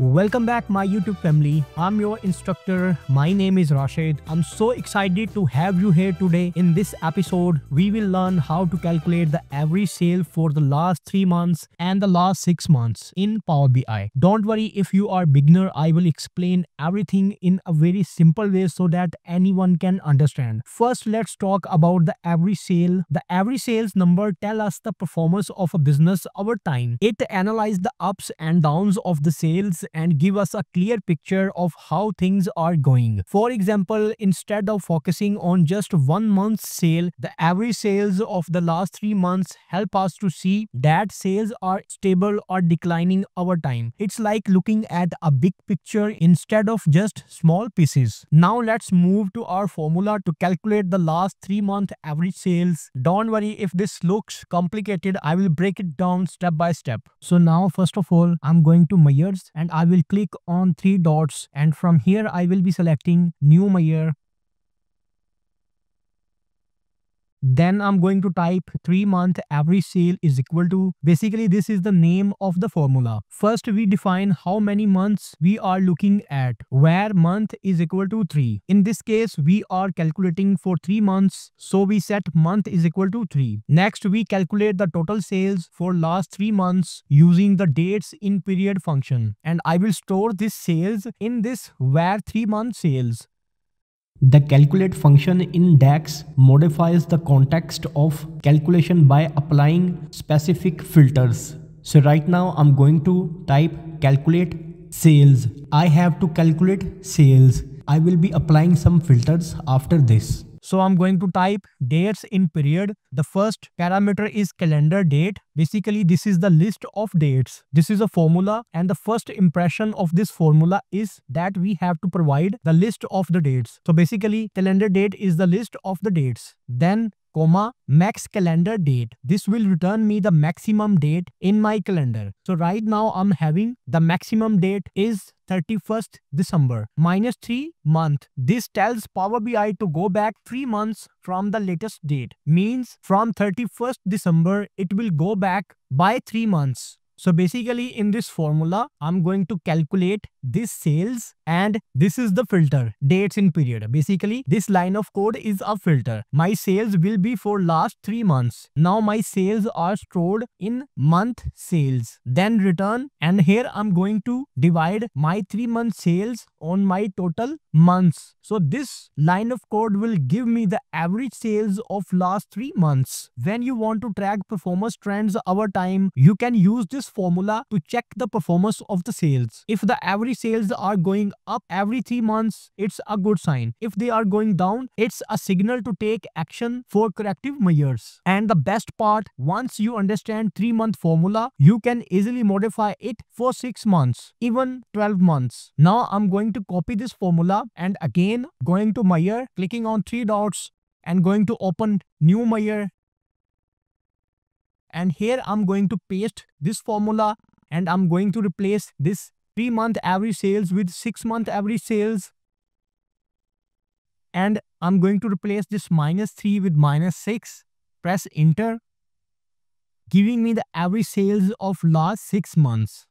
Welcome back my YouTube family. I'm your instructor. My name is Rashid. I'm so excited to have you here today. In this episode, we will learn how to calculate the average sale for the last 3 months and the last 6 months in Power BI. Don't worry if you are beginner, I will explain everything in a very simple way so that anyone can understand. First, let's talk about the average sale. The average sales number tell us the performance of a business over time. It analyze the ups and downs of the sales and give us a clear picture of how things are going. For example, instead of focusing on just one month's sale, the average sales of the last three months help us to see that sales are stable or declining over time. It's like looking at a big picture instead of just small pieces. Now let's move to our formula to calculate the last three month average sales. Don't worry if this looks complicated, I will break it down step by step. So now first of all, I'm going to measures and I will click on three dots and from here I will be selecting new measure Then I'm going to type 3 month average sale is equal to, basically this is the name of the formula. First we define how many months we are looking at, where month is equal to 3. In this case, we are calculating for 3 months, so we set month is equal to 3. Next, we calculate the total sales for last 3 months using the dates in period function. And I will store this sales in this where 3 month sales. The calculate function in DAX modifies the context of calculation by applying specific filters. So right now I'm going to type calculate sales. I have to calculate sales. I will be applying some filters after this. So I'm going to type dates in period. The first parameter is calendar date. Basically, this is the list of dates. This is a formula and the first impression of this formula is that we have to provide the list of the dates. So basically, calendar date is the list of the dates. Then comma max calendar date. This will return me the maximum date in my calendar. So right now I'm having the maximum date is 31st December minus 3 month. This tells Power BI to go back 3 months from the latest date. Means from 31st December it will go back by 3 months. So basically in this formula, I'm going to calculate this sales and this is the filter dates in period. Basically this line of code is a filter. My sales will be for last three months. Now my sales are stored in month sales then return and here I'm going to divide my three month sales on my total months. So this line of code will give me the average sales of last three months. When you want to track performance trends over time, you can use this formula to check the performance of the sales. If the average sales are going up every three months, it's a good sign. If they are going down, it's a signal to take action for corrective measures. And the best part, once you understand three month formula, you can easily modify it for six months, even 12 months. Now I'm going to copy this formula and again going to measure, clicking on three dots and going to open new measure and here I'm going to paste this formula and I'm going to replace this 3 month average sales with 6 month average sales. And I'm going to replace this minus 3 with minus 6 press enter giving me the average sales of last 6 months